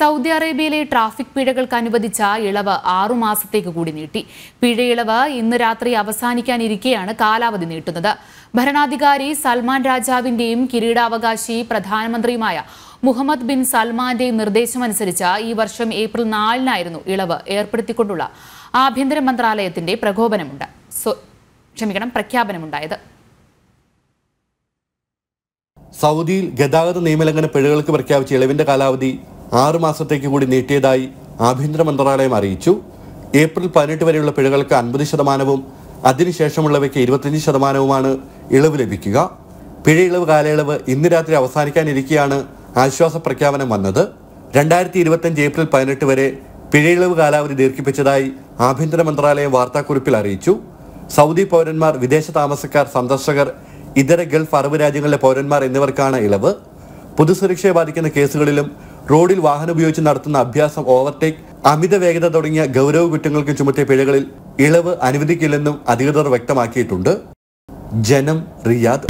Saudi അറേബ്യയിലെ traffic പിഴകൾക്ക് അനുവദിച്ച ഇളവ് ആറുമാസത്തേക്ക് കൂടി നീട്ടി. പിഴയിളവ് ഇന്ന് രാത്രി അവസാനിക്കാനിരിക്കെയാണ് കാലാവധി നീട്ടുന്നത്. ഭരണാധികാരി സൽമാൻ രാജാവിന്റെയും കിരീടാവകാശി പ്രധാനമന്ത്രിയുമായ മുഹമ്മദ് ബിൻ സൽമാന്റെയും നിർദ്ദേശമനുസരിച്ച് ഈ വർഷം ഏപ്രിൽ നാലിനായിരുന്നു ഇളവ് ഏർപ്പെടുത്തിക്കൊണ്ടുള്ള ആഭ്യന്തര മന്ത്രാലയത്തിന്റെ പ്രകോപനമുണ്ട്. ക്ഷമിക്കണം പ്രഖ്യാപനമുണ്ടായത്. സൗദിയിൽ ഗതാഗത നിയമലംഘന പിഴകൾക്ക് പ്രഖ്യാപിച്ച ഇളവിന്റെ കാലാവധി ആറ് മാസത്തേക്ക് കൂടി നീട്ടിയതായി ആഭ്യന്തര മന്ത്രാലയം അറിയിച്ചു. ഏപ്രിൽ പതിനെട്ട് വരെയുള്ള പിഴകൾക്ക് അൻപത് ശതമാനവും അതിനുശേഷമുള്ളവയ്ക്ക് ഇരുപത്തിയഞ്ച് ശതമാനവുമാണ് ഇളവ് ലഭിക്കുക. പിഴ ഇളവ് കാലയളവ് ഇന്ന് രാത്രി അവസാനിക്കാനിരിക്കെയാണ് ആശ്വാസ പ്രഖ്യാപനം വന്നത്. രണ്ടായിരത്തി ഇരുപത്തിയഞ്ച് ഏപ്രിൽ പതിനെട്ട് വരെ പിഴയിളവ് കാലാവധി ദീർഘിപ്പിച്ചതായി ആഭ്യന്തര മന്ത്രാലയം വാർത്താക്കുറിപ്പിൽ അറിയിച്ചു. സൗദി പൗരന്മാർ വിദേശ താമസക്കാർ സന്ദർശകർ ഇതര ഗൾഫ് അറബ് രാജ്യങ്ങളിലെ പൗരന്മാർ എന്നിവർക്കാണ് ഇളവ്. പൊതുസുരക്ഷയെ ബാധിക്കുന്ന കേസുകളിലും റോഡിൽ വാഹനം ഉപയോഗിച്ച് നടത്തുന്ന അഭ്യാസം ഓവർടേക്ക് അമിത വേഗത തുടങ്ങിയ ഗൗരവ കുറ്റങ്ങൾക്ക് ചുമത്തിയ പിഴകളിൽ ഇളവ് അനുവദിക്കില്ലെന്നും അധികൃതർ വ്യക്തമാക്കിയിട്ടുണ്ട്. ജനം റിയാദ്